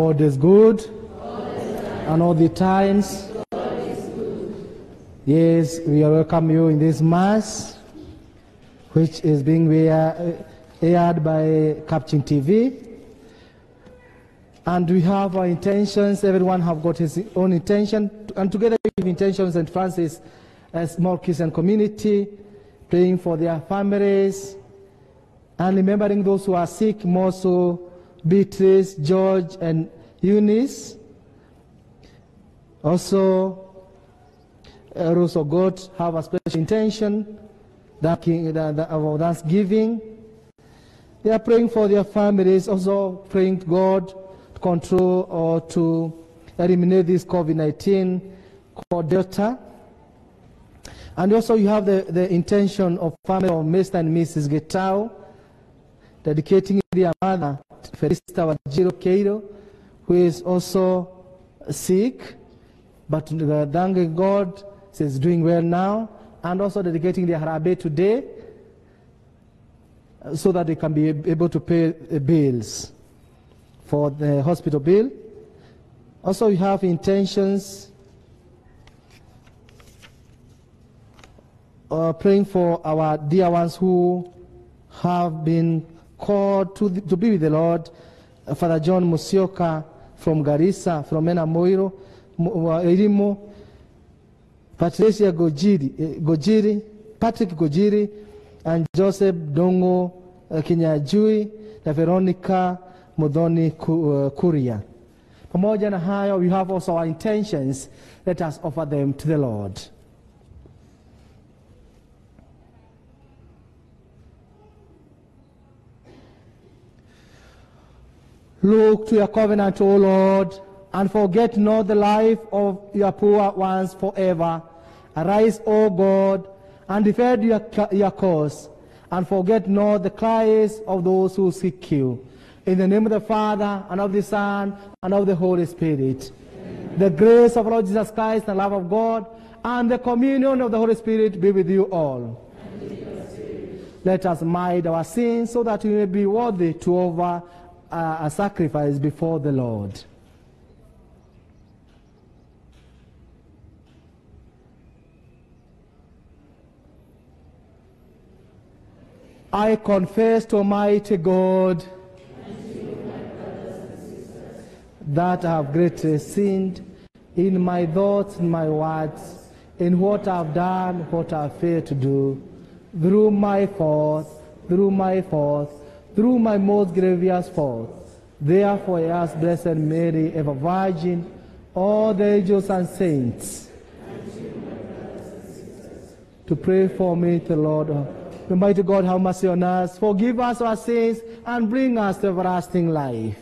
God is good. And all the times. Yes, we welcome you in this Mass, which is being air- aired by Capuchin TV. And we have our intentions. Everyone have got his own intention. And together with intentions St. Francis, a small Christian community, praying for their families, and remembering those who are sick, more so Beatrice, George, and Eunice. Also, uh, Rose of God have a special intention that- of thanksgiving. They are praying for their families, also praying to God to control or to eliminate this COVID 19 called Delta. And also, you have the, the intention of family of Mr. and Mrs. Getao, dedicating their mother, Felista Wajiro Keiro, who is also sick, but thanking God, she's doing well now, and also dedicating their harambee today so that they can be able to pay bills for the hospital bill. Also, we have intentions uh, praying for our dear ones who have been called to, the- to be with the Lord. Uh, Father John Musioka from Garissa, from Enamoiro, wa Elimo, Patricia Gojiri, eh, Gojiri, Patrick Gojiri, and Joseph Dongo uh, Kinyanjui na Veronica Muthoni Ku- uh, Kuria. Pamoja na hayo, we have also our intentions. Let us offer them to the Lord. Look to your covenant, O Lord, and forget not the life of your poor ones forever. Arise, O God, and defend your, your cause, and forget not the cries of those who seek you. In the name of the Father, and of the Son, and of the Holy Spirit. The grace of Lord Jesus Christ, the love of God, and the communion of the Holy Spirit be with you all. Let us mind our sins so that we may be worthy to offer uh, a sacrifice before the Lord. I confess to Almighty God that I have greatly sinned in my thoughts, in my words, in what I've done, what I've failed to do, through my fault, through my fault, through my most grievous fault. Therefore, I ask Blessed Mary, ever Virgin, all the angels and saints, to pray for me to the Lord. Almighty God, have mercy on us, forgive us our sins, and bring us to everlasting life.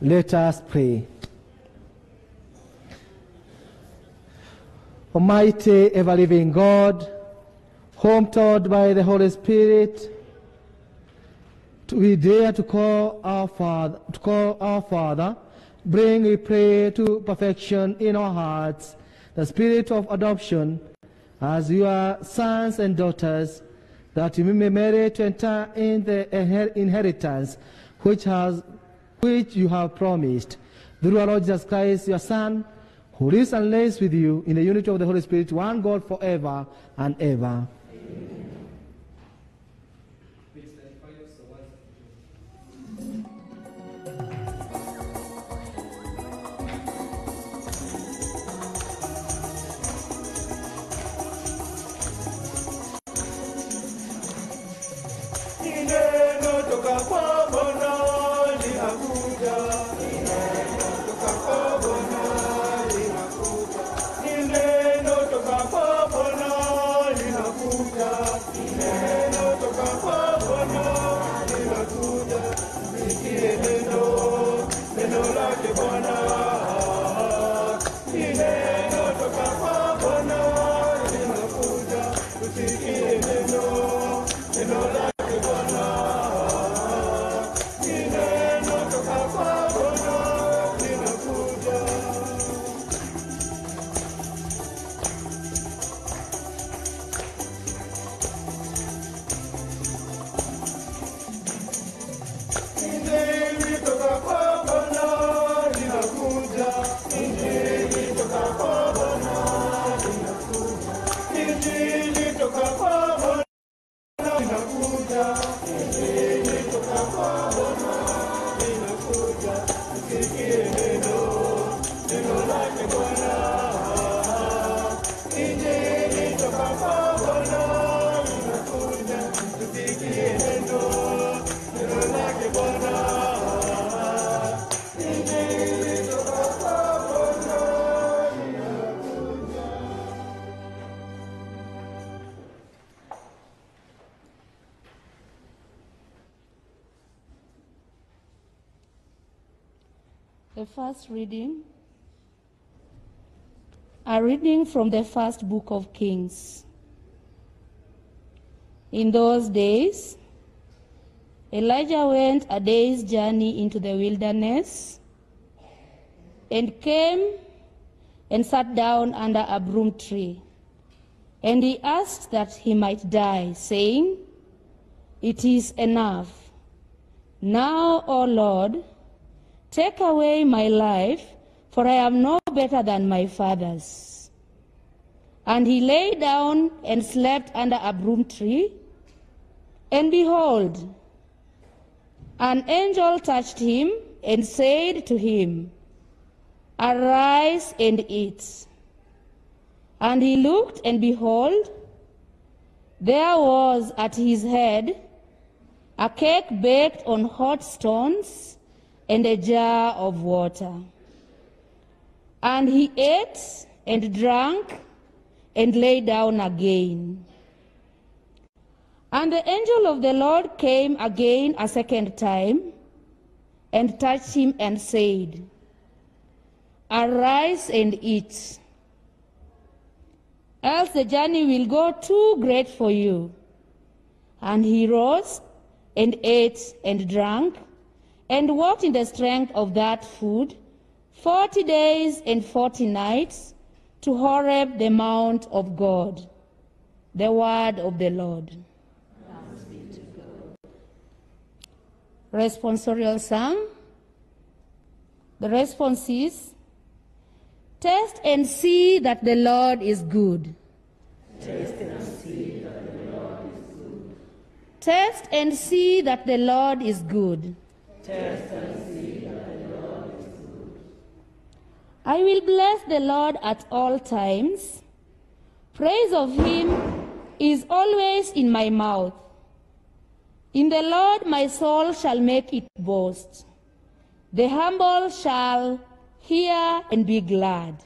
Let us pray. Almighty, ever living God, home taught by the Holy Spirit, we dare to call our Father, to call our Father, bring, we pray, to perfection in our hearts the spirit of adoption as your sons and daughters, that you may merit to enter in the inheritance which, has, which you have promised. Through our Lord Jesus Christ, your Son, who lives and reigns with you in the unity of the Holy Spirit, one God forever and ever. Ni first reading, a reading from the first book of Kings. In those days, Elijah went a day's journey into the wilderness and came and sat down under a broom tree. And he asked that he might die, saying, It is enough. Now, O Lord, Take away my life, for I am no better than my fathers. And he lay down and slept under a broom tree. And behold, an angel touched him and said to him, Arise and eat. And he looked, and behold, there was at his head a cake baked on hot stones and a jar of water. And he ate and drank and lay down again. And the angel of the Lord came again a second time and touched him and said, Arise and eat, else the journey will go too great for you. And he rose and ate and drank and walked in the strength of that food forty days and forty nights to Horeb, the mount of God. The word of the Lord. Responsorial psalm. The response is test and see that the lord is good. Test and see that the Lord is good. I will bless the Lord at all times. Praise of him is always in my mouth. In the Lord my soul shall make it boast. The humble shall hear and be glad.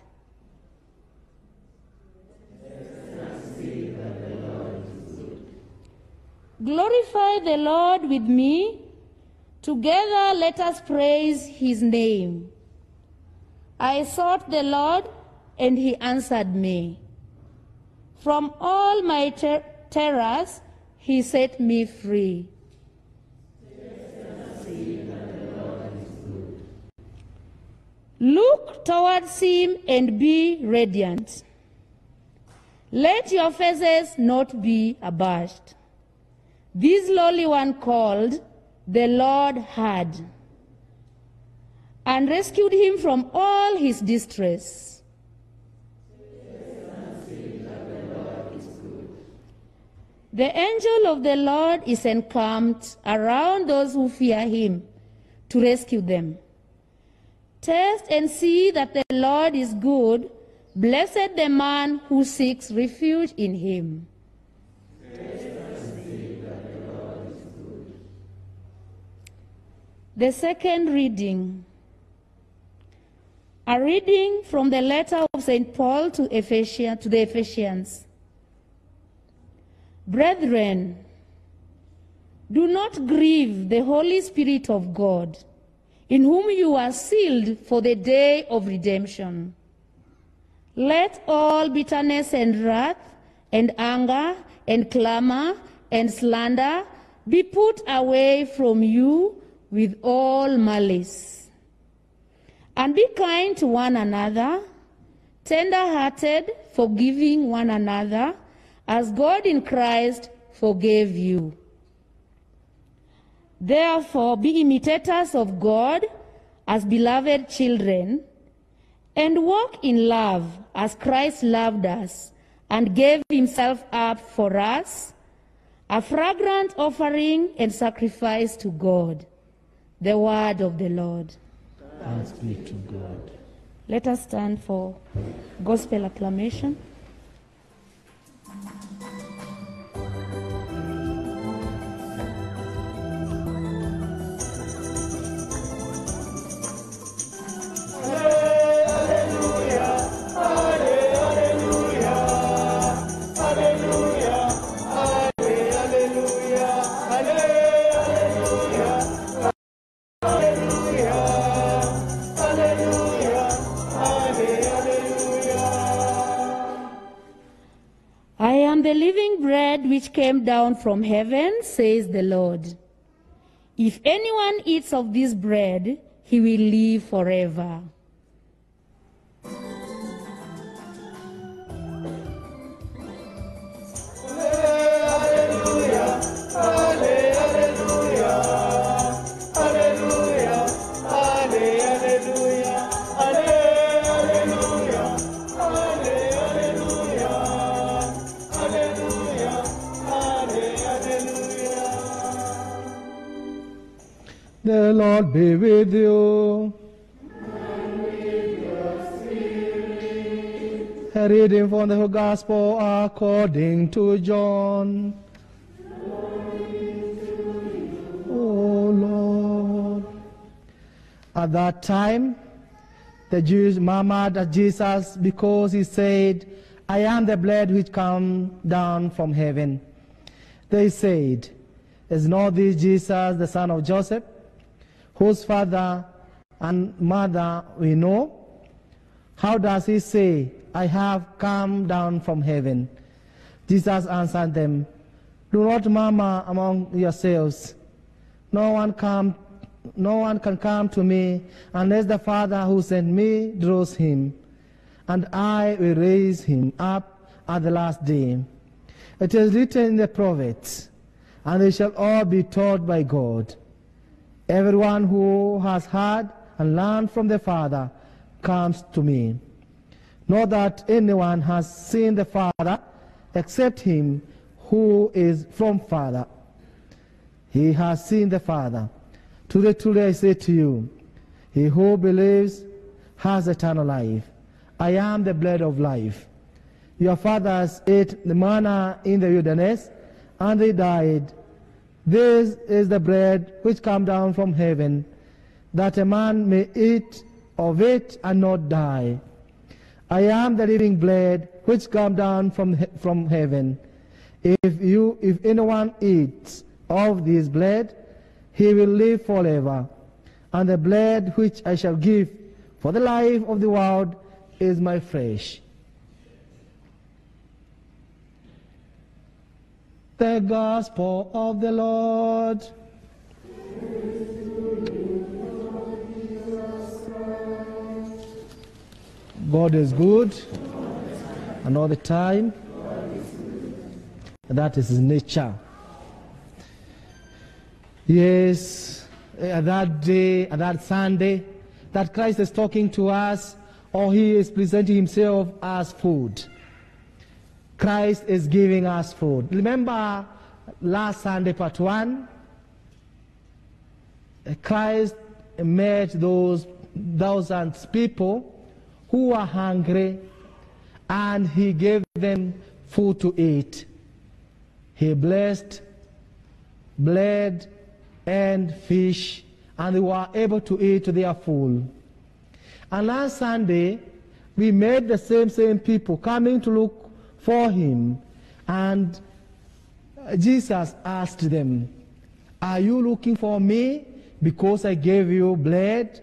Glorify the Lord with me. Together let us praise his name. I sought the Lord, and he answered me. From all my ter- terrors, he set me free. Look towards him and be radiant. Let your faces not be abashed. This lowly one called, the Lord heard and rescued him from all his distress. The angel of the Lord is encamped around those who fear him to rescue them. Test and see that the Lord is good. Blessed the man who seeks refuge in him. The second reading. A reading from the letter of St. Paul to, to the Ephesians. Brethren, do not grieve the Holy Spirit of God, in whom you are sealed for the day of redemption. Let all bitterness and wrath and anger and clamor and slander be put away from you with all malice. And be kind to one another, tender hearted, forgiving one another, as God in Christ forgave you. Therefore, be imitators of God as beloved children, and walk in love as Christ loved us and gave himself up for us, a fragrant offering and sacrifice to God. The word of the Lord. Thanks be to God. Let us stand for gospel acclamation. Which came down from heaven, says the Lord. If anyone eats of this bread, he will live forever. Lord be with you. A reading from the Gospel according to John. Oh Lord. At that time, the Jews murmured at Jesus because he said, I am the bread which come down from heaven. They said, Is not this Jesus, the son of Joseph, whose father and mother we know? How does he say, I have come down from heaven? Jesus answered them, Do not murmur among yourselves. No one come, no one can come to me unless the Father who sent me draws him, and I will raise him up at the last day. It is written in the prophets, and they shall all be taught by God. Everyone who has heard and learned from the Father comes to me. Not that anyone has seen the Father except him who is from Father. He has seen the Father. Truly, truly, I say to you, he who believes has eternal life. I am the bread of life. Your fathers ate the manna in the wilderness, and they died. This is the bread which come down from heaven, that a man may eat of it and not die. I am the living bread which come down from, he- from heaven. If, you, if anyone eats of this bread he will live forever. And the bread which I shall give for the life of the world is my flesh. The gospel of the Lord. God is good, and all the time. That is his nature. Yes, at that day, at that Sunday, that Christ is talking to us, or he is presenting himself as food. Christ is giving us food. Remember last Sunday, part one? Christ met those thousands people who were hungry and he gave them food to eat. He blessed bread and fish, and they were able to eat their full. And last Sunday, we met the same same people coming to look for him, and Jesus asked them, "Are you looking for me because I gave you bread?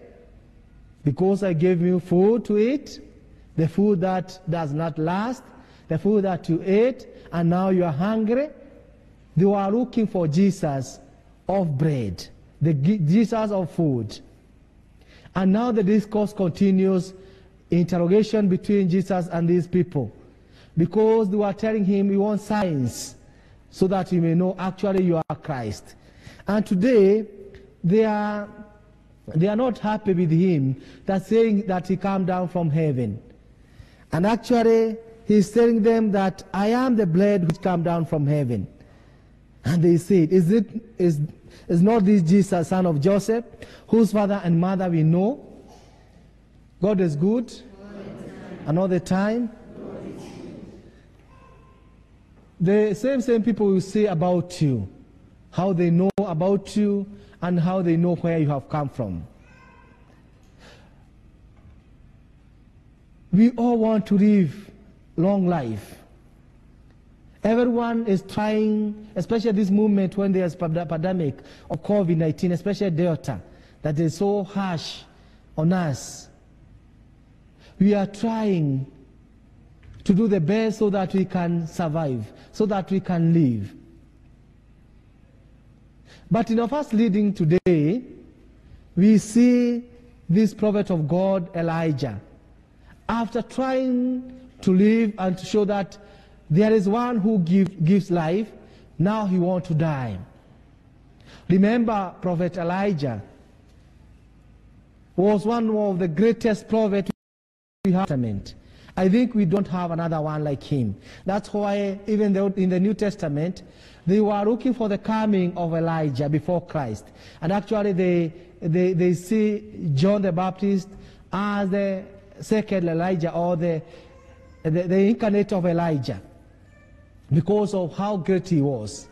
Because I gave you food to eat? The food that does not last, the food that you ate, and now you are hungry?" They were looking for Jesus of bread, the Jesus of food. And now the discourse continues, interrogation between Jesus and these people. Because they were telling him, We want signs so that you may know actually you are Christ. And today, they are, they are not happy with him that saying that he came down from heaven. And actually, he's telling them that I am the bread which came down from heaven. And they said, Is it is is not this Jesus, son of Joseph, whose father and mother we know? God is good. The time. The same same people will say about you, how they know about you, and how they know where you have come from. We all want to live long life. Everyone is trying, especially this movement when there's pandemic of COVID-19, especially Delta, that is so harsh on us. We are trying to do the best so that we can survive, so that we can live. But in our first reading today, we see this prophet of God, Elijah, after trying to live and to show that there is one who give, gives life, now he wants to die. Remember, Prophet Elijah was one of the greatest prophets we have. Testament. I think we don't have another one like him. That's why, even though in the New Testament, they were looking for the coming of Elijah before Christ. And actually, they, they, they see John the Baptist as the second Elijah or the, the, the incarnate of Elijah because of how great he was.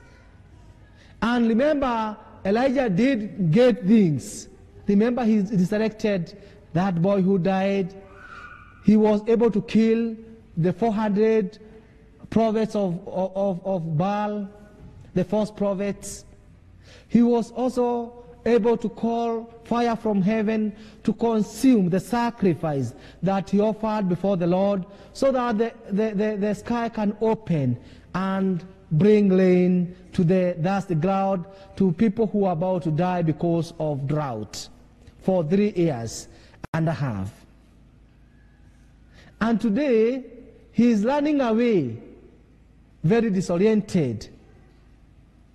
And remember, Elijah did great things. Remember, he resurrected that boy who died. He was able to kill the 400 prophets of, of, of Baal, the false prophets. He was also able to call fire from heaven to consume the sacrifice that he offered before the Lord so that the, the, the, the sky can open and bring rain to the dusty ground to people who are about to die because of drought for three years and a half. And today, he is running away, very disoriented.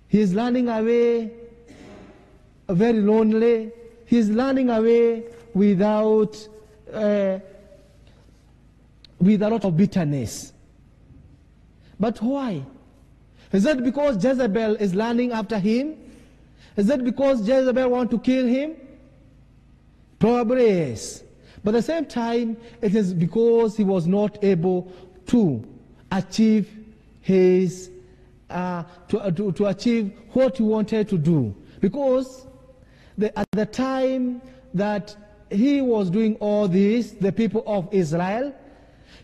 He is running away, very lonely. He is running away without, uh, with a lot of bitterness. But why? Is that because Jezebel is running after him? Is that because Jezebel want to kill him? Probably yes. But at the same time, it is because he was not able to achieve his, uh, to, uh, to, to achieve what he wanted to do. Because the, at the time that he was doing all this, the people of Israel,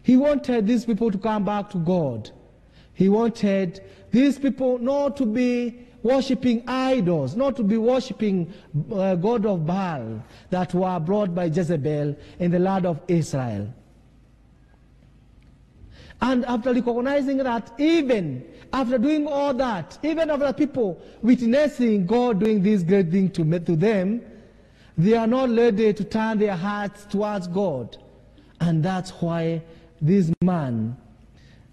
he wanted these people to come back to God. He wanted these people not to be worshipping idols, not to be worshipping uh, God of Baal that were brought by Jezebel in the land of Israel. And after recognizing that, even after doing all that, even after people witnessing God doing this great thing to, to them, they are not ready to turn their hearts towards God. And that's why this man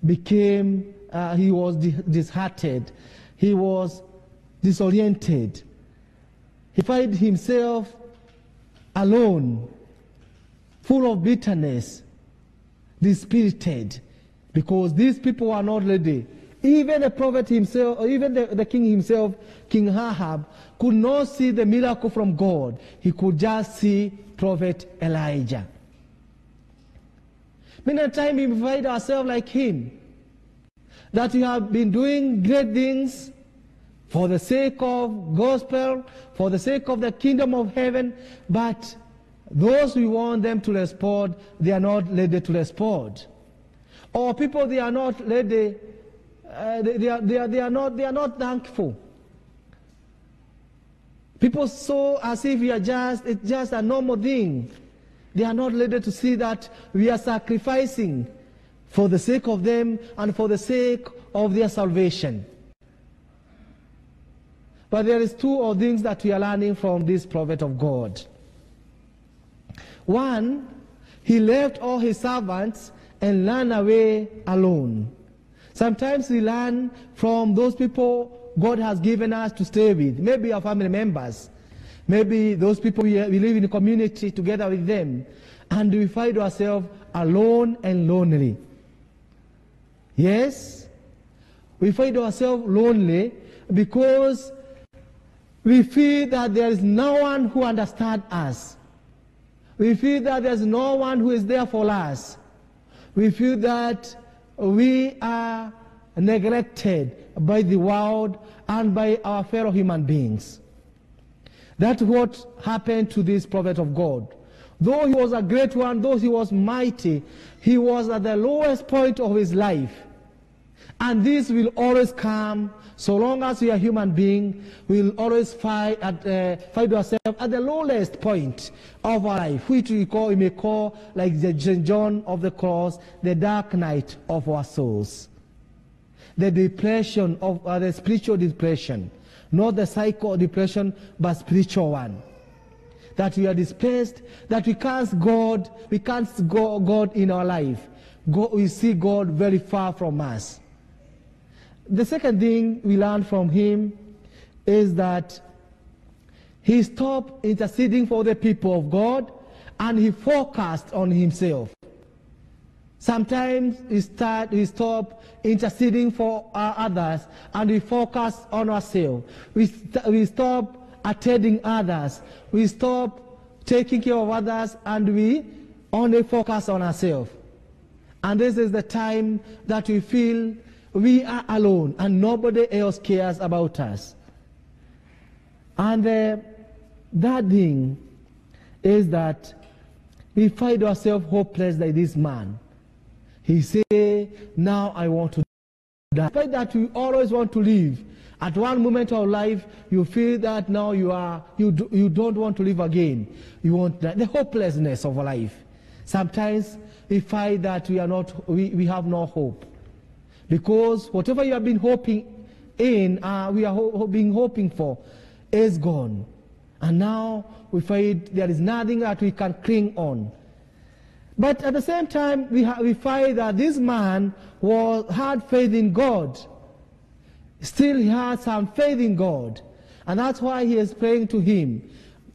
became, uh, he was di- disheartened, he was disoriented. He found himself alone, full of bitterness, dispirited, because these people were not ready. Even the prophet himself, or even the, the king himself, King Ahab, could not see the miracle from God. He could just see prophet Elijah. Many times we find ourselves like him, that we have been doing great things for the sake of gospel, for the sake of the kingdom of heaven, but those we want them to respond, they are not ready to respond. Or people they are not ready, uh, they, they, are, they, are, they, are not, they are not thankful. People saw as if we are just, it's just a normal thing. They are not ready to see that we are sacrificing for the sake of them and for the sake of their salvation. But there is two or things that we are learning from this prophet of God. One, he left all his servants and ran away alone. Sometimes we learn from those people God has given us to stay with, maybe our family members, maybe those people we, we live in a community together with them, and we find ourselves alone and lonely. Yes, we find ourselves lonely because we feel that there is no one who understands us. We feel that there's no one who is there for us. We feel that we are neglected by the world and by our fellow human beings. That's what happened to this prophet of God. Though he was a great one, though he was mighty, he was at the lowest point of his life. And this will always come so long as we are human being, we will always find, at, uh, find ourselves at the lowest point of our life, which we call, we may call, like the John of the Cross, the dark night of our souls. The depression of uh, the spiritual depression, not the psycho depression, but spiritual one. That we are displaced, that we can't God, we can't go God in our life. God, we see God very far from us. The second thing we learn from him is that he stopped interceding for the people of God and he focused on himself. Sometimes we start, we stop interceding for others and we focus on ourselves. We, st- we stop attending others. We stop taking care of others and we only focus on ourselves. And this is the time that we feel we are alone and nobody else cares about us. And uh, that thing is that we find ourselves hopeless like this man. He say, now I want to die. Despite that we always want to live. At one moment of life, you feel that now you are you do, you don't want to live again. You want the, the hopelessness of life. Sometimes we find that we are not we, we have no hope. Because whatever you have been hoping in, uh, we are ho- been hoping for, is gone. And now we find there is nothing that we can cling on. But at the same time, we, ha- we find that this man was, had faith in God. Still, he had some faith in God. And that's why he is praying to him.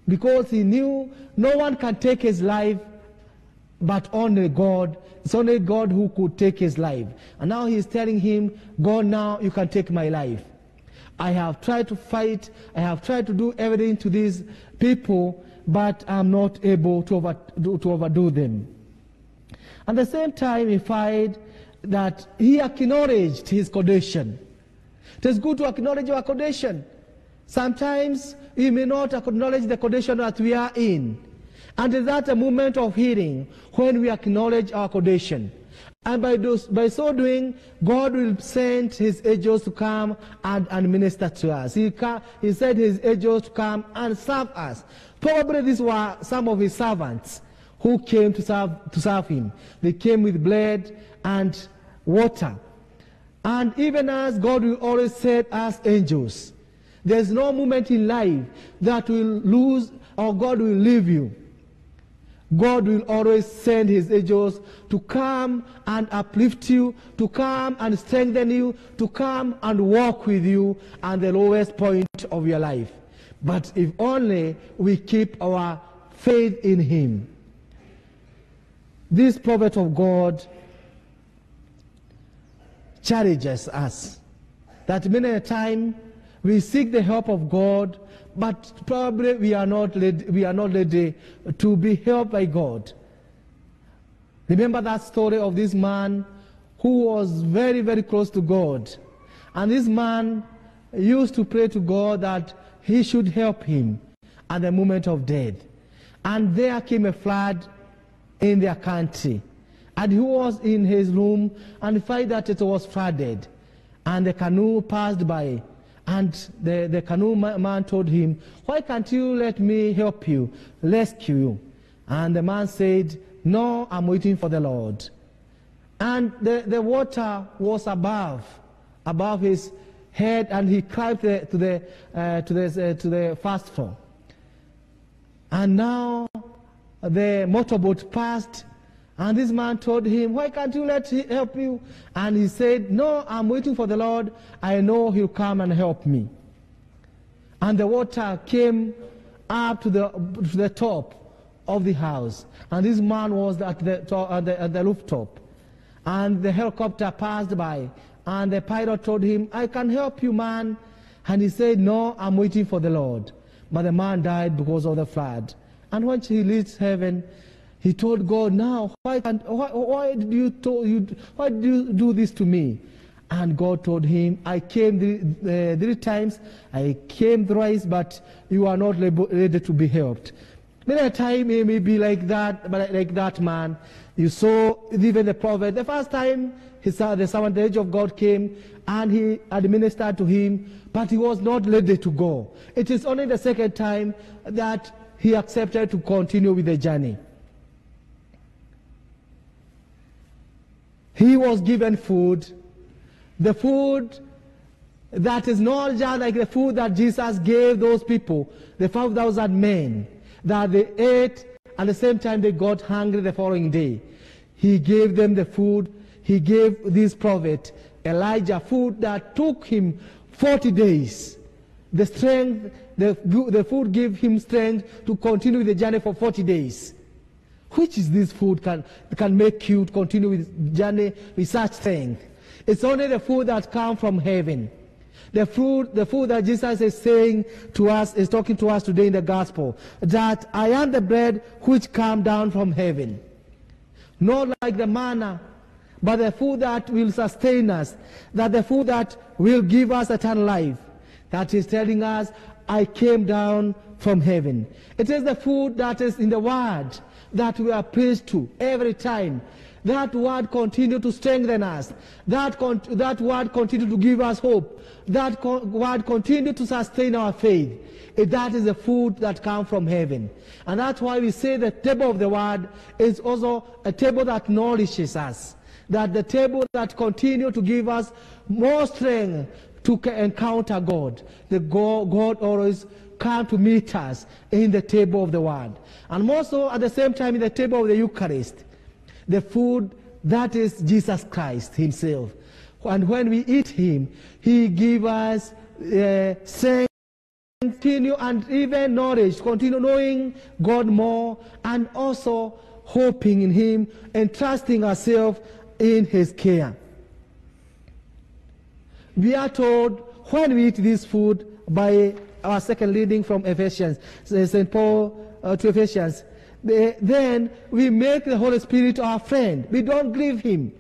Because he knew no one can take his life but only God. It's only God who could take his life. And now he is telling him, God, now you can take my life. I have tried to fight, I have tried to do everything to these people, but I'm not able to, over, to overdo them. At the same time, he find that he acknowledged his condition. It is good to acknowledge your condition. Sometimes we may not acknowledge the condition that we are in. And is that a moment of healing when we acknowledge our condition? And by, those, by so doing, God will send his angels to come and, and minister to us. He, ca- he sent his angels to come and serve us. Probably these were some of his servants who came to serve, to serve him. They came with bread and water. And even as God will always send us angels, there's no moment in life that will lose or God will leave you. God will always send his angels to come and uplift you, to come and strengthen you, to come and walk with you at the lowest point of your life. But if only we keep our faith in him. This prophet of God challenges us that many a time we seek the help of God, but probably we are not ready, we are not ready to be helped by God. Remember that story of this man who was very, very close to God. And this man used to pray to God that he should help him at the moment of death. And there came a flood in their country. And he was in his room and found that it was flooded. And the canoe passed by. And the, the canoe man told him, Why can't you let me help you, rescue you? And the man said, No, I'm waiting for the Lord. And the, the water was above, above his head, and he the, to, the, uh, to, the, uh, to the first floor. And now the motorboat passed, and this man told him, Why can't you let him help you? And he said, No, I'm waiting for the Lord. I know he'll come and help me. And the water came up to the, to the top of the house. And this man was at the, at the, at the rooftop. And the helicopter passed by. And the pilot told him, I can help you, man. And he said, No, I'm waiting for the Lord. But the man died because of the flood. And when he reached heaven, he told God, Now, why, can't, why, why, did you to, you, why did you do this to me? And God told him, I came three, uh, three times, I came thrice, but you are not ready to be helped. Many a time it may be like that, but like that man. You saw even the prophet. The first time he saw the servant, the age of God came, and he administered to him, but he was not ready to go. It is only the second time that he accepted to continue with the journey. He was given food, the food that is not just like the food that Jesus gave those people, the 5,000 men, that they ate at the same time they got hungry the following day. He gave them the food. He gave this prophet Elijah food that took him 40 days. The strength, the, the food gave him strength to continue the journey for 40 days. Which is this food can, can make you continue with journey with such thing? It's only the food that comes from heaven. The food, the food that Jesus is saying to us, is talking to us today in the gospel, that I am the bread which come down from heaven. Not like the manna, but the food that will sustain us, that the food that will give us eternal life. That is telling us, I came down from heaven. It is the food that is in the word that we are praised to every time. That word continue to strengthen us. That, that word continue to give us hope. That co- word continue to sustain our faith. Eh, that is the food that comes from heaven. And that's why we say the table of the word is also a table that nourishes us. That the table that continue to give us more strength to encounter God. The God always come to meet us in the table of the word. And more so at the same time in the table of the Eucharist the food that is Jesus Christ himself. And when we eat him, he gives us uh, strength, continue and even knowledge, continue knowing God more and also hoping in him and trusting ourselves in his care. We are told when we eat this food by our second reading from Ephesians, St. Paul uh, to Ephesians, the- then we make the Holy Spirit our friend. We don't grieve him.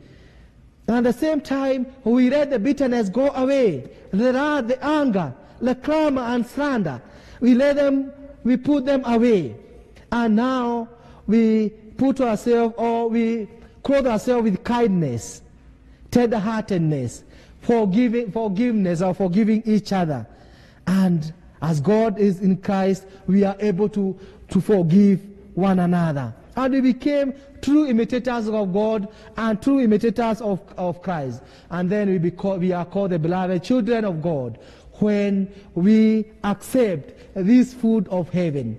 At the same time, we let the bitterness go away, the wrath, the anger, the clamor and slander. We let them, we put them away. And now we put ourselves or we clothe ourselves with kindness, tender-heartedness, forgiving, forgiveness or forgiving each other. And as God is in Christ, we are able to, to forgive one another. And we became true imitators of God and true imitators of, of Christ. And then we, beco- we are called the beloved children of God when we accept this food of heaven.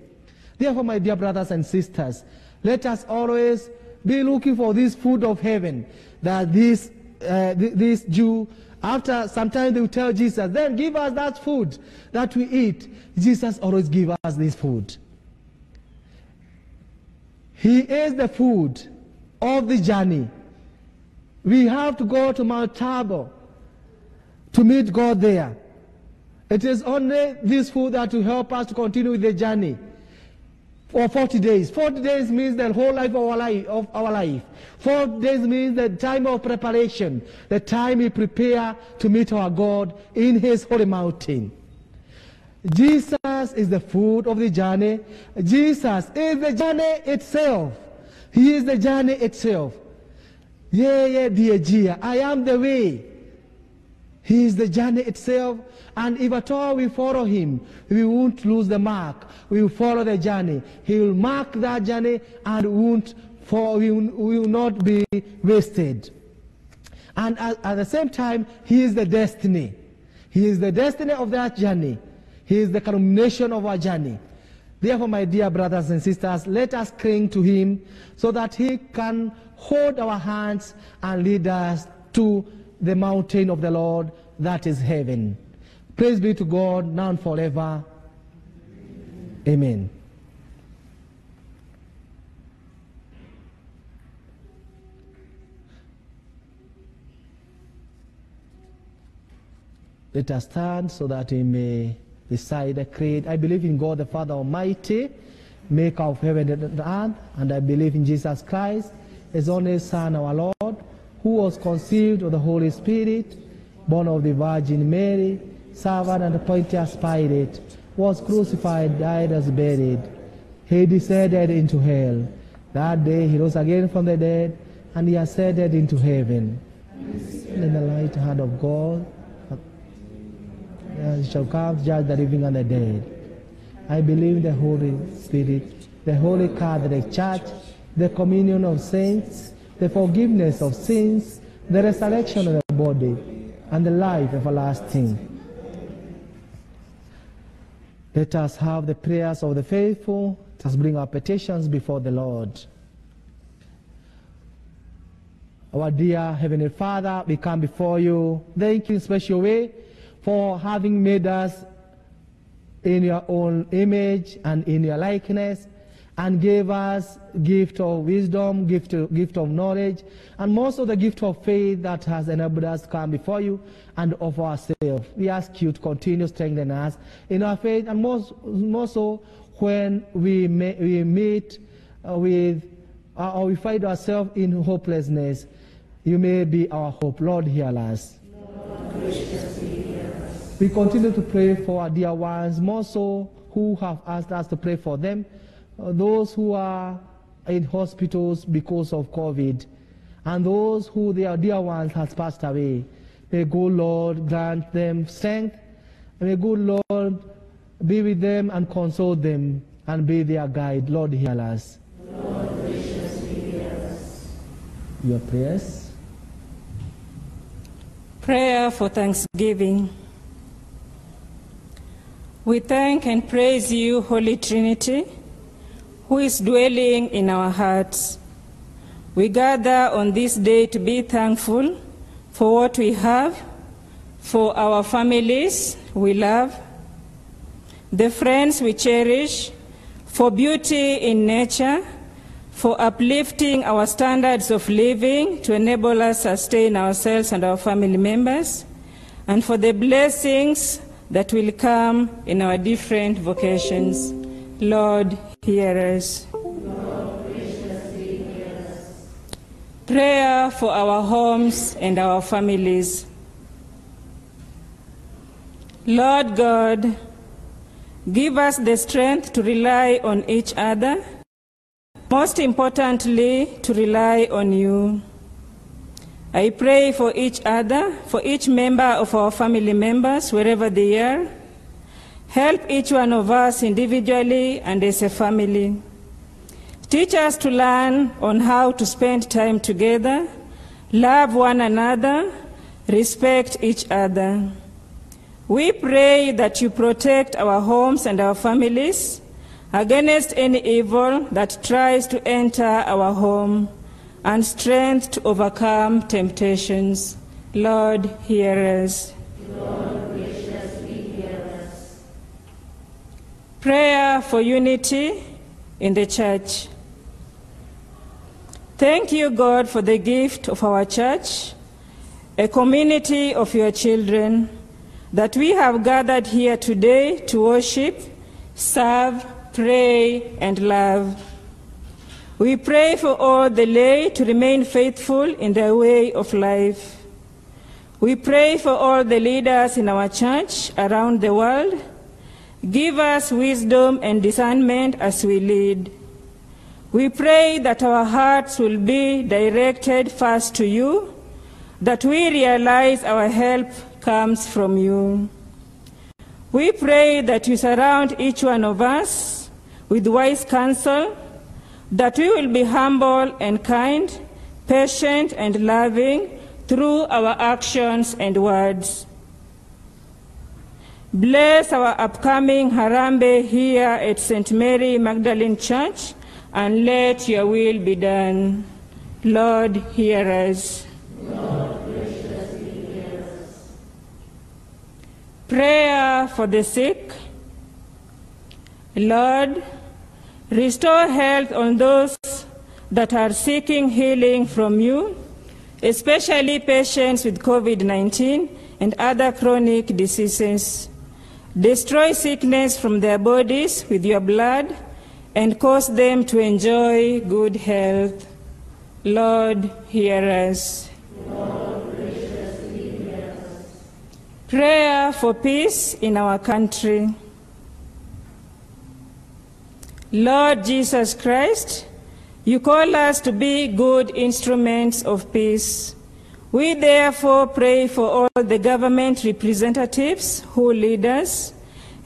Therefore, my dear brothers and sisters, let us always be looking for this food of heaven that this, uh, th- this Jew, after some time they will tell Jesus, then give us that food that we eat. Jesus always give us this food. He is the food of the journey. We have to go to Mount Tabor to meet God there. It is only this food that will help us to continue with the journey for 40 days. 40 days means the whole life of our life. Of our life. 40 days means the time of preparation, the time we prepare to meet our God in His holy mountain. Jesus is the food of the journey. Jesus is the journey itself. He is the journey itself. Yeah, yeah, dear Gia, I am the way. He is the journey itself. And if at all we follow him, we won't lose the mark. We will follow the journey. He will mark that journey and won't for, we will, not be wasted. And at, at the same time, he is the destiny. He is the destiny of that journey. He is the culmination of our journey. Therefore, my dear brothers and sisters, let us cling to him so that he can hold our hands and lead us to the mountain of the Lord that is heaven. Praise be to God now and forever. Amen. Let us stand so that we may recite the creed. I believe in God the Father Almighty, maker of heaven and earth, and I believe in Jesus Christ, his only Son, our Lord, who was conceived of the Holy Spirit, born of the Virgin Mary, servant and Pontius Pilate, was crucified, died, as buried. He descended into hell. That day he rose again from the dead, and he ascended into heaven. In the light hand of God, uh, shall come to judge the living and the dead. I believe the Holy Spirit, the Holy Catholic Church, the communion of saints, the forgiveness of sins, the resurrection of the body, and the life everlasting. Let us have the prayers of the faithful. Let us bring our petitions before the Lord. Our dear Heavenly Father, we come before you. Thank you in special way for having made us in your own image and in your likeness and gave us gift of wisdom, gift of, gift of knowledge, and most of the gift of faith that has enabled us to come before you and offer ourselves. We ask you to continue strengthening us in our faith, and most, more so when we, may, we meet uh, with uh, or we find ourselves in hopelessness. You may be our hope. Lord, hear us. We continue to pray for our dear ones, more so who have asked us to pray for them, uh, those who are in hospitals because of COVID, and those who their dear ones has passed away. May good Lord grant them strength. May good Lord be with them and console them and be their guide. Lord, heal us. Lord, us. Your prayers. Prayer for Thanksgiving. We thank and praise you, Holy Trinity, who is dwelling in our hearts. We gather on this day to be thankful for what we have, for our families we love, the friends we cherish, for beauty in nature, for uplifting our standards of living to enable us to sustain ourselves and our family members, and for the blessings that will come in our different vocations. Lord, hear us. Prayer for our homes and our families. Lord God, give us the strength to rely on each other, most importantly, to rely on you. I pray for each other, for each member of our family members, wherever they are. Help each one of us individually and as a family. Teach us to learn on how to spend time together, love one another, respect each other. We pray that you protect our homes and our families against any evil that tries to enter our home and strength to overcome temptations. Lord, hear us. Prayer for unity in the church. Thank you, God, for the gift of our church, a community of your children, that we have gathered here today to worship, serve, pray, and love. We pray for all the lay to remain faithful in their way of life. We pray for all the leaders in our church around the world. Give us wisdom and discernment as we lead. We pray that our hearts will be directed first to you, that we realize our help comes from you. We pray that you surround each one of us with wise counsel, that we will be humble and kind, patient and loving through our actions and words. Bless our upcoming harambee here at St. Mary Magdalene Church and let your will be done. Lord, hear us. Prayer for the sick. Lord, restore health on those that are seeking healing from you, especially patients with COVID 19 and other chronic diseases. Destroy sickness from their bodies with your blood and cause them to enjoy good health. Lord, hear us. Prayer for peace in our country. Lord Jesus Christ, you call us to be good instruments of peace. We therefore pray for all the government representatives who lead us.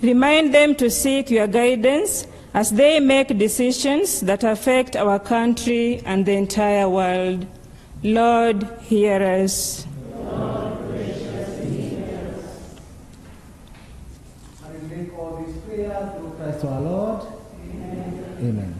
Remind them to seek your guidance as they make decisions that affect our country and the entire world. Lord, hear us. And we make all these prayers through Christ our Lord. Amen.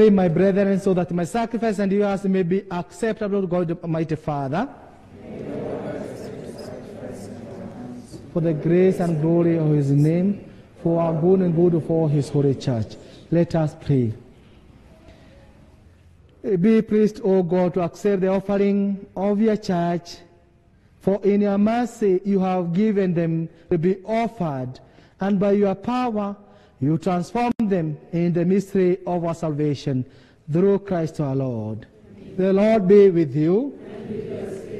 Pray, my brethren, so that my sacrifice and yours may be acceptable to God Almighty Father. For the grace and glory of his name, for our good and good for his holy church. Let us pray. Be pleased, O God, to accept the offering of your church, for in your mercy you have given them to be offered, and by your power you transform them in the mystery of our salvation through Christ our Lord. The Lord be with you.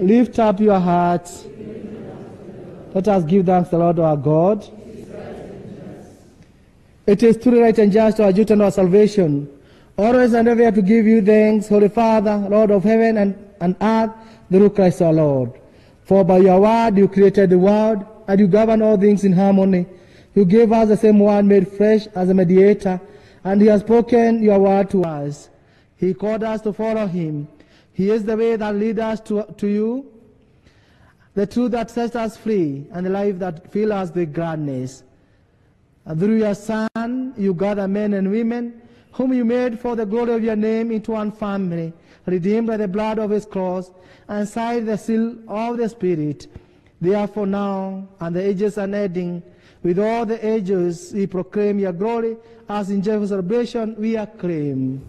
Lift up your hearts. Let us give thanks to the Lord our God. It is truly right and just our duty and our salvation, always and everywhere to give you thanks, Holy Father, Lord of heaven and, and earth, through Christ our Lord. For by your word you created the world, and you govern all things in harmony. You gave us the same word made flesh as a mediator, and he has spoken your word to us. He called us to follow him. He is the way that leads us to, to you, the truth that sets us free, and the life that fills us with gladness. And through your Son, you gather men and women, whom you made for the glory of your name into one family, redeemed by the blood of his cross, and signed the seal of the Spirit. Therefore now, and the ages are ending, with all the ages we proclaim your glory, as in joyful celebration we acclaim.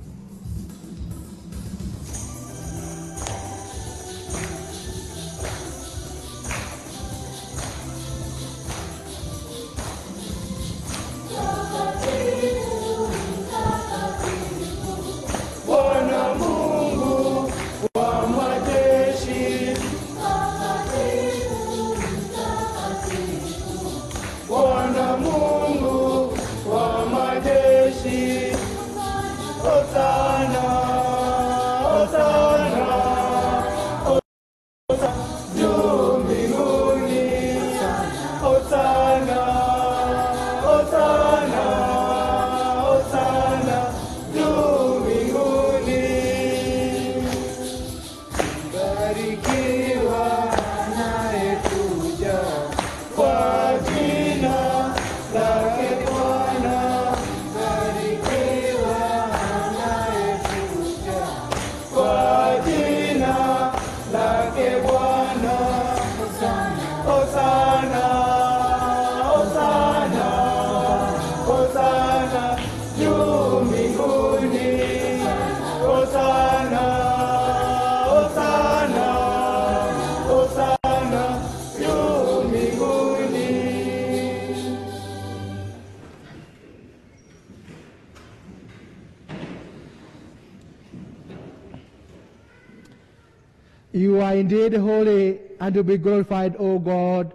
And to be glorified, O God,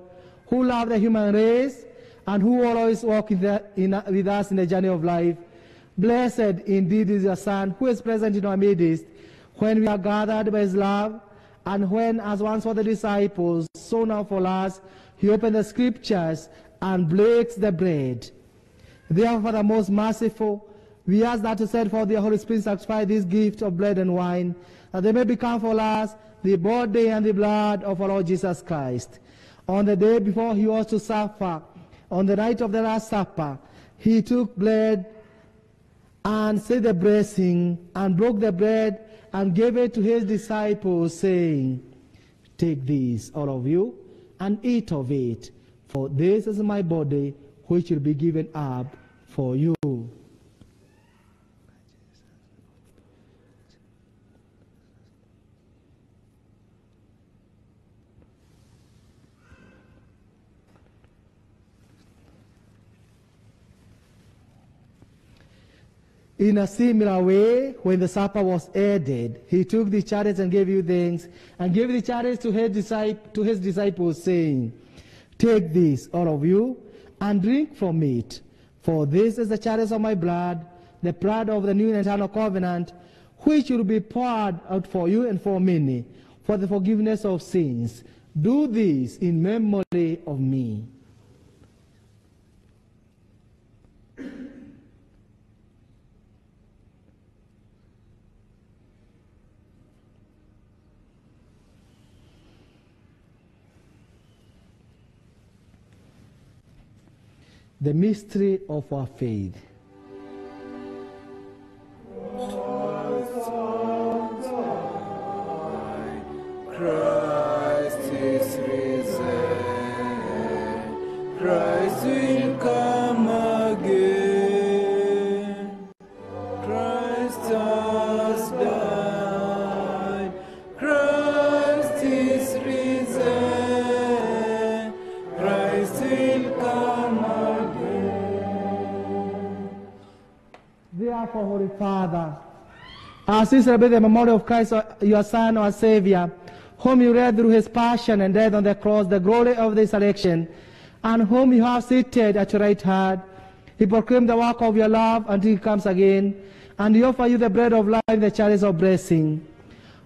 who love the human race and who always walk in the, in, with us in the journey of life. Blessed indeed is your Son, who is present in our midst, when we are gathered by his love, and when, as once for the disciples, so now for us, he opened the scriptures and breaks the bread. Therefore, the most merciful, we ask that to send forth the Holy Spirit sanctify this gift of bread and wine, that they may become for us the body and the blood of our Lord Jesus Christ. On the day before he was to suffer, on the night of the Last Supper, he took bread and said the blessing and broke the bread and gave it to his disciples, saying, Take this, all of you, and eat of it, for this is my body, which will be given up for you. In a similar way, when the supper was ended, he took the chalice and gave you thanks, and gave the chalice to his, to his disciples, saying, Take this, all of you, and drink from it, for this is the chalice of my blood, the blood of the new and eternal covenant, which will be poured out for you and for many, for the forgiveness of sins. Do this in memory of me. The mystery of our faith. Christ is risen. Christ will come Father, as we celebrate the memorial of Christ, uh, your Son, our Savior, whom you read through his passion and death on the cross, the glory of this election, and whom you have seated at your right hand, he proclaimed the work of your love until he comes again, and he offer you the bread of life, the chalice of blessing.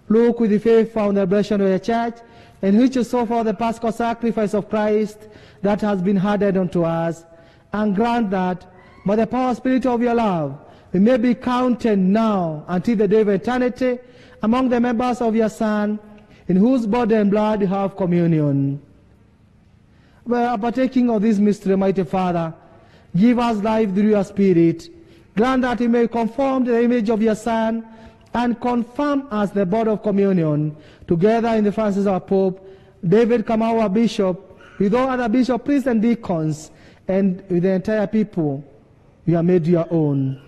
Look with the faith on the blessing of your church, in which you saw for the paschal sacrifice of Christ that has been handed unto us, and grant that, by the power and spirit of your love, we may be counted now until the day of eternity among the members of your Son, in whose body and blood you have communion. Well, partaking of this mystery, mighty Father, give us life through your Spirit. Grant that we may conform to the image of your Son and confirm us the body of communion, together in the Francis our Pope, David Kamau our Bishop, with all other bishops, priests, and deacons, and with the entire people, you are made your own.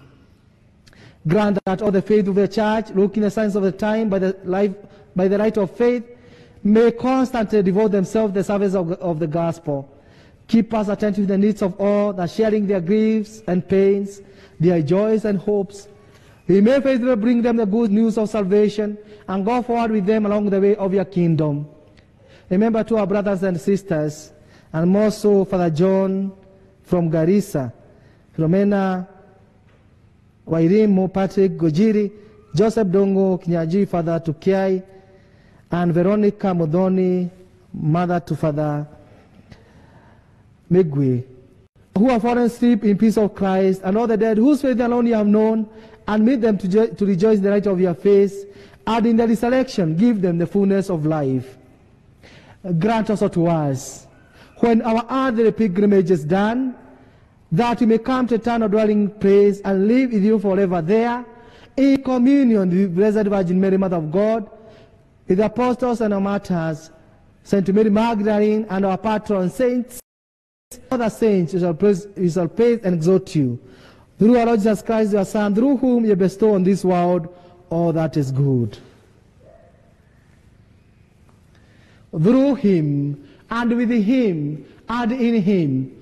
Grant that all the faith of the church, looking the signs of the time by the life, by the right of faith, may constantly devote themselves to the service of, of the gospel. Keep us attentive to the needs of all, that sharing their griefs and pains, their joys and hopes, we may faithfully bring them the good news of salvation and go forward with them along the way of your kingdom. Remember to our brothers and sisters, and more so Father John from Garissa, Filomena Wairimu, Patrick Gojiri, Joseph Dongo Kinyanjui, Father Tukiai, and Veronica Muthoni, mother to Father Megwe, who have fallen asleep in peace of Christ, and all the dead whose faith alone you have known, and made them to, to rejoice in the light of your face, and in the resurrection give them the fullness of life. Grant also to us, when our earthly pilgrimage is done, that we may come to eternal dwelling place and live with you forever there, in communion with the Blessed Virgin Mary, Mother of God, with the apostles and our martyrs, Saint Mary Magdalene and our patron saints, other saints, we shall praise, we shall praise and exalt you. Through our Lord Jesus Christ, your Son, through whom you bestow on this world all that is good. Through him, and with him, and in him,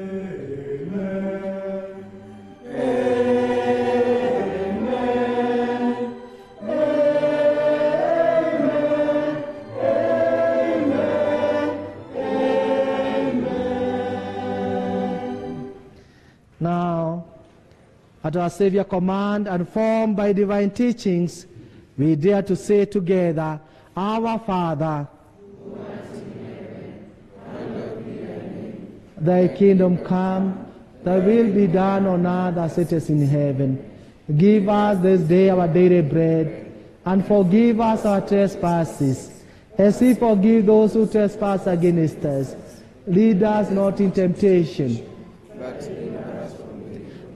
at our Savior command and formed by divine teachings, we dare to say together, Our Father, Thy kingdom come, Thy will be done on earth as it is in heaven. Give us this day our daily bread, and forgive us our trespasses, as we forgive those who trespass against us. Lead us not in temptation,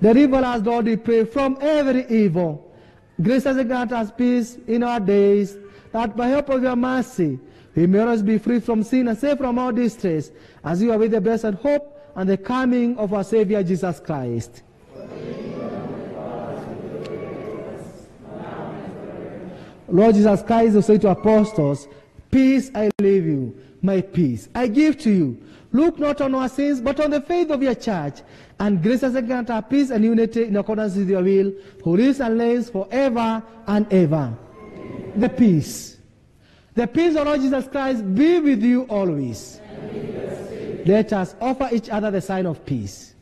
Deliver us, Lord, we pray, from every evil. Grace us and grant us peace in our days, that by help of your mercy we may always be free from sin and safe from all distress, as you are with the blessed hope and the coming of our Savior Jesus Christ. Lord Jesus Christ will say to apostles, Peace I leave you, my peace I give to you. Look not on our sins, but on the faith of your church, and grace us grant our peace and unity in accordance with your will, who lives and reigns forever and ever. The peace. The peace of Lord Jesus Christ be with you always. Let us offer each other the sign of peace.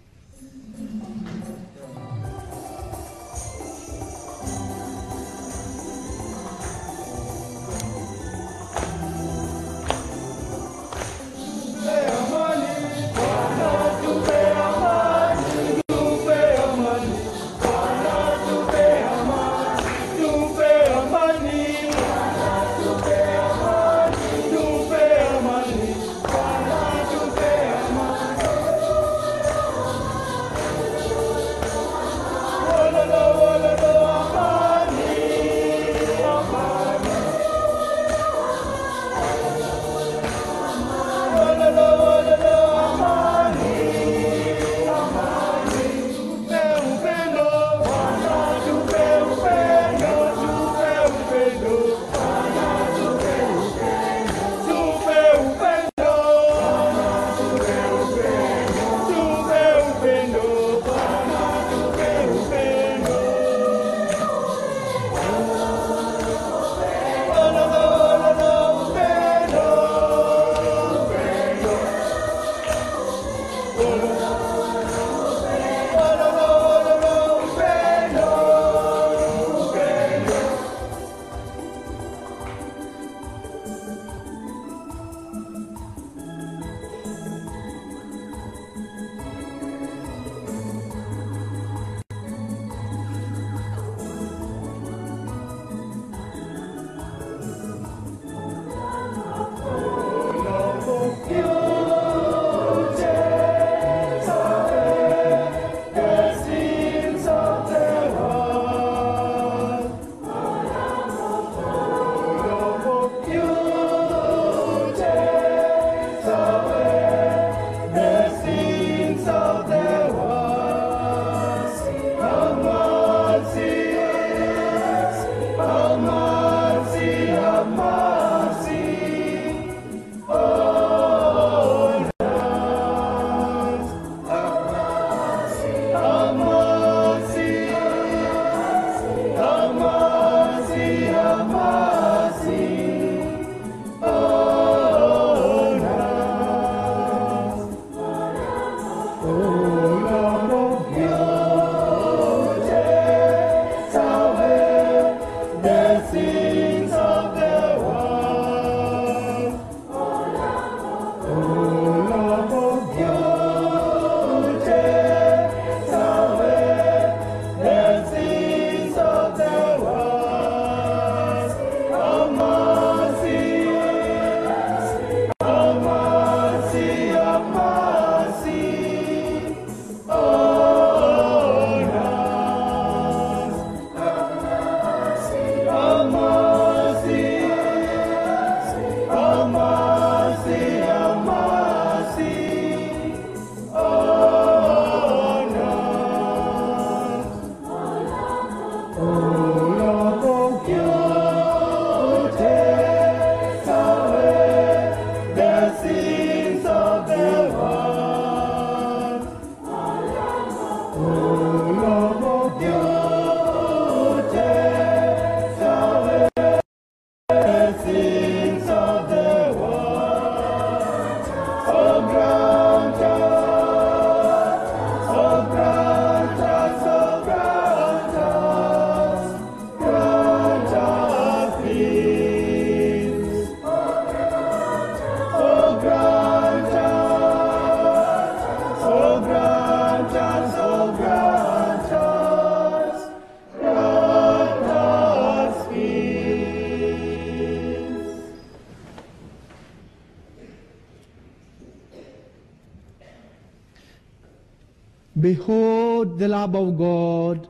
Behold the Lamb of God.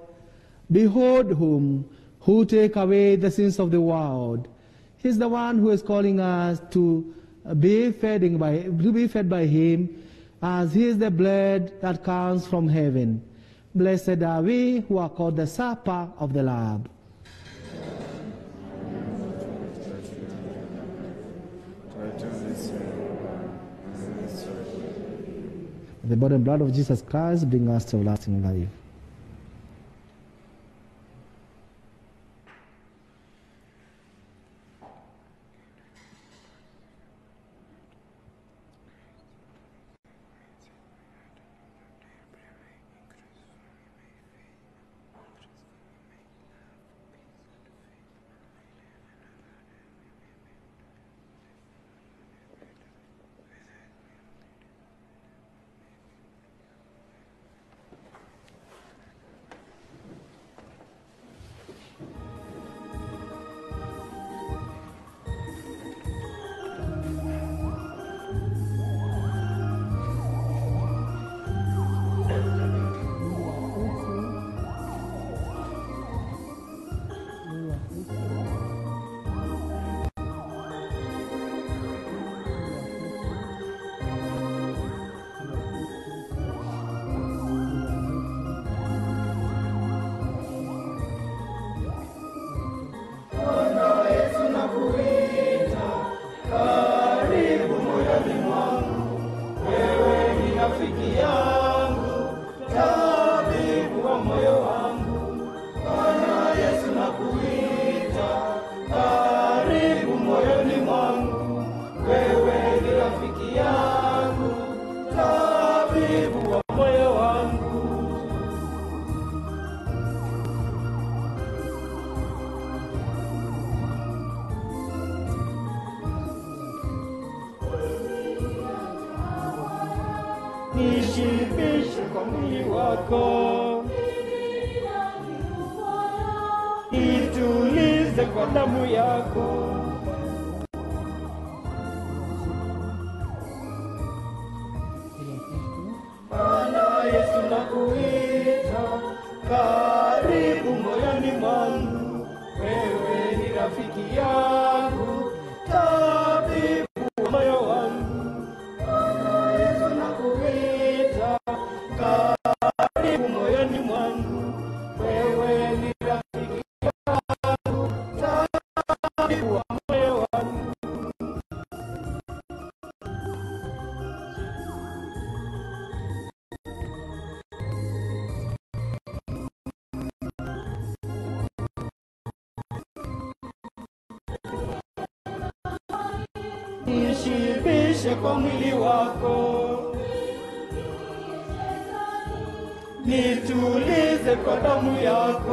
Behold whom who take away the sins of the world. He's the one who is calling us to be fed by to be fed by him as he is the bread that comes from heaven. Blessed are we who are called the supper of the Lamb. The body and blood of Jesus Christ bring us to lasting life. Kwa mwili wako, nitulize kwa damu yako.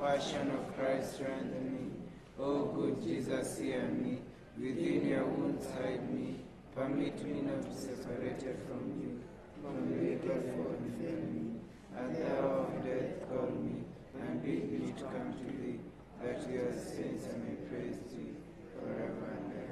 Passion of Christ strengthen me. O good Jesus, hear me, within your wounds hide me, permit me not to be separated from you, from the wicked fall fear me, at the hour of death call me, and bid me to come to thee, that your saints may praise thee, forever and ever.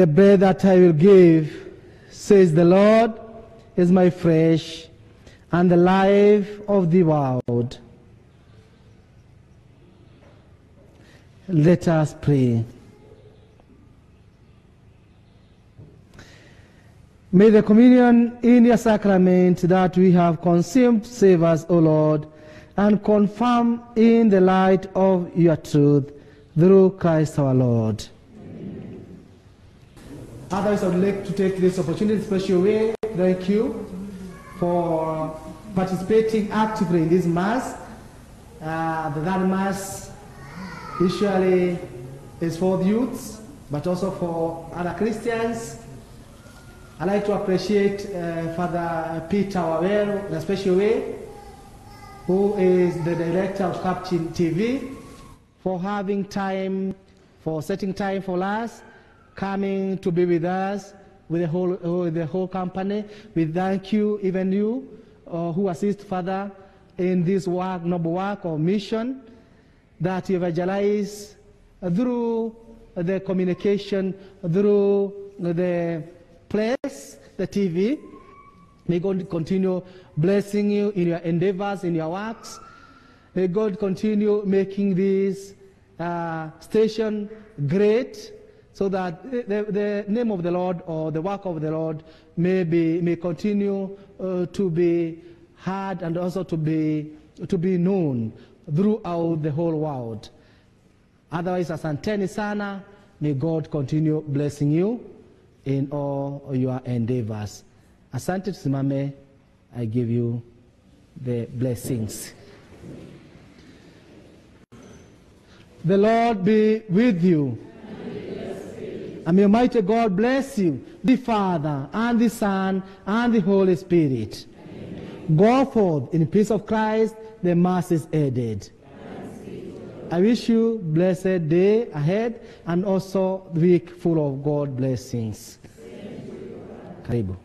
The bread that I will give, says the Lord, is my flesh and the life of the world. Let us pray. May the communion in your sacrament that we have consumed save us, O Lord, and confirm in the light of your truth through Christ our Lord. Otherwise, I would like to take this opportunity special way. Thank you for participating actively in this Mass. Uh, the third Mass usually is for the youths, but also for other Christians. I'd like to appreciate uh, Father Peter Wawero in a special way, who is the director of Capuchin TV, for having time, for setting time for us, coming to be with us, with the whole, uh, with the whole company. We thank you, even you, uh, who assist Father in this work, noble work or mission that you evangelize through the communication, through the press, the TV. May God continue blessing you in your endeavors, in your works. May God continue making this uh, station great so that the, the name of the Lord or the work of the Lord may, be, may continue uh, to be heard and also to be, to be known throughout the whole world. Otherwise, asanteni sana. May God continue blessing you in all your endeavors. Asante, tusimame. I give you the blessings. The Lord be with you. And may Almighty God bless you, the Father, and the Son, and the Holy Spirit. Go forth in the peace of Christ, the mass is ended. I wish you blessed day ahead and also week full of God blessings. Karibu.